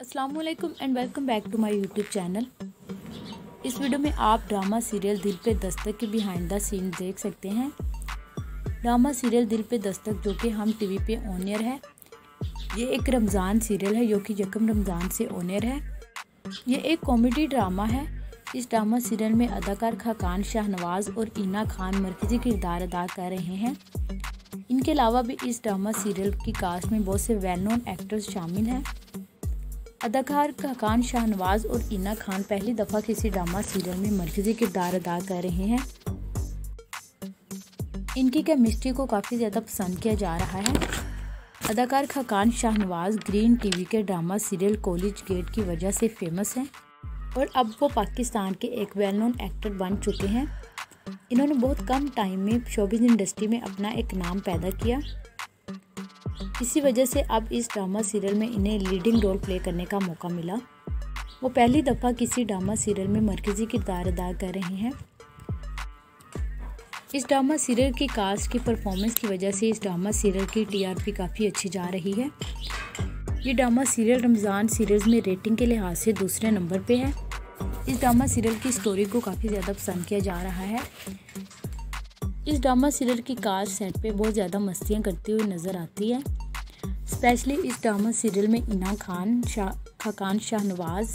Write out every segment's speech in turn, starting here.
Aslam and welcome back to my YouTube channel इस video में आप ड्रामा सीरियल दिल पे दस्तक के बिहाइंड द सीन देख सकते हैं। ड्रामा सीरियल दिल पे दस्तक जो कि हम टीवी पे ऑनियर है। ये एक रमज़ान सीरियल है, जो कि यकम रमज़ान से ऑनियर है। ये एक कॉमेडी ड्रामा है। इस ड्रामा सीरियल में अदाकार खाकान शाहनवाज और इना खान मरकज़ी किरदार अदा कर रहे हैं। इनके अलावा भी इस ड्रामा सीरियल की कास्ट में बहुत से वेल नोन एक्टर्स शामिल हैं। अदाकार खान शाहनवाज और इना खान पहली दफ़ा किसी ड्रामा सीरियल में मरकज़ी किरदार अदा कर रहे हैं। इनकी केमिस्ट्री को काफ़ी ज़्यादा पसंद किया जा रहा है। अदाकार खकान शाहनवाज ग्रीन टीवी के ड्रामा सीरियल कॉलेज गेट की वजह से फ़ेमस हैं और अब वो पाकिस्तान के एक वेल नोन एक्टर बन चुके हैं। इन्होंने बहुत कम टाइम में शोबिज इंडस्ट्री में अपना एक नाम पैदा किया। इसी वजह से अब इस ड्रामा सीरियल में इन्हें लीडिंग रोल प्ले करने का मौका मिला। वो पहली दफ़ा किसी ड्रामा सीरियल में मरकज़ी किरदार अदा कर रहे हैं। इस ड्रामा सीरियल की कास्ट की परफॉर्मेंस की वजह से इस ड्रामा सीरियल की टीआरपी काफ़ी अच्छी जा रही है। ये ड्रामा सीरियल रमज़ान सीरीज़ में रेटिंग के लिहाज से दूसरे नंबर पे है। इस ड्रामा सीरियल की स्टोरी को काफ़ी ज़्यादा पसंद किया जा रहा है। इस ड्रामा सीरियल की कास्ट सेट पे बहुत ज़्यादा मस्तियाँ करती हुई नज़र आती है। स्पेशली इस ड्रामा सीरियल में इना खान, शाह, खकान शाहनवाज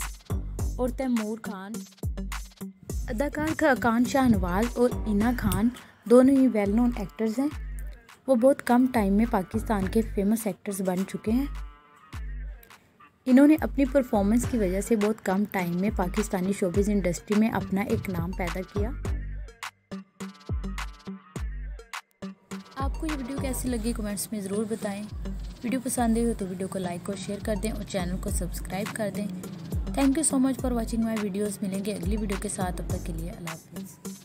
और तैमूर खान। अदाकार खकान शाहनवाज और इना खान दोनों ही वेल नोन एक्टर्स हैं। वो बहुत कम टाइम में पाकिस्तान के फ़ेमस एक्टर्स बन चुके हैं। इन्होंने अपनी परफॉर्मेंस की वजह से बहुत कम टाइम में पाकिस्तानी शोबिज़ इंडस्ट्री में अपना एक नाम पैदा किया। आपको ये वीडियो कैसी लगी कमेंट्स में ज़रूर बताएँ। वीडियो पसंद आई हो तो वीडियो को लाइक और शेयर कर दें और चैनल को सब्सक्राइब कर दें। Thank you so much for watching my videos मिलेंगे अगली वीडियो के साथ। अब तक के लिए अल्लाह हाफिज़।